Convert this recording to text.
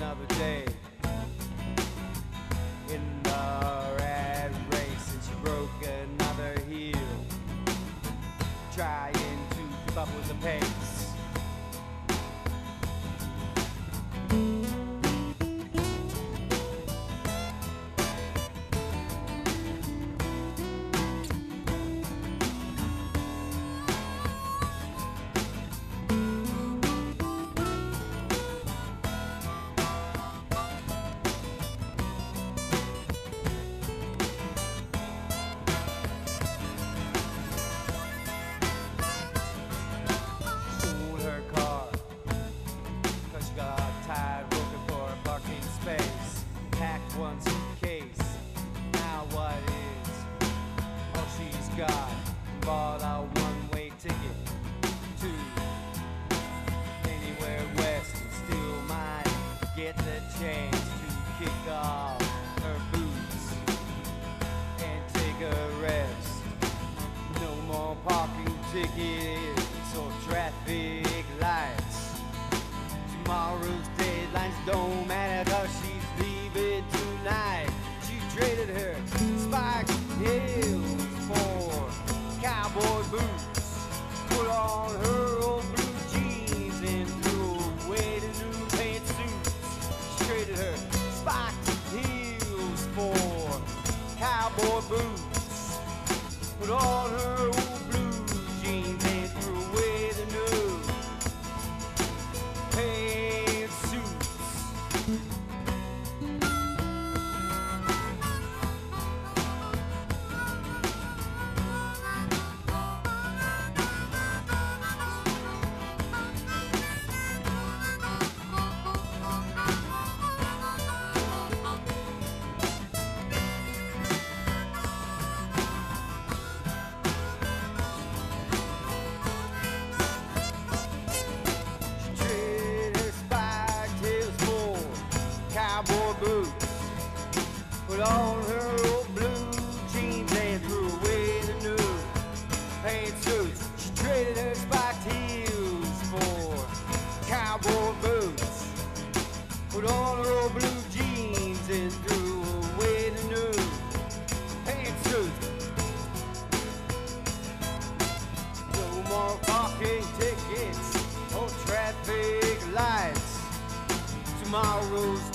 Another day ticket To anywhere west And still might get the chance To kick off her boots And take a rest no more parking tickets or traffic lights. Tomorrow's deadlines don't matter cause she's leaving tonight. She traded her spiked cowboy boots. Put on her on her old blue jeans and threw away the new pantsuits. She traded her spiked heels for cowboy boots. Put on her old blue jeans and threw away the new pantsuits. No more parking tickets or traffic lights. Tomorrow's